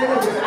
Let's go.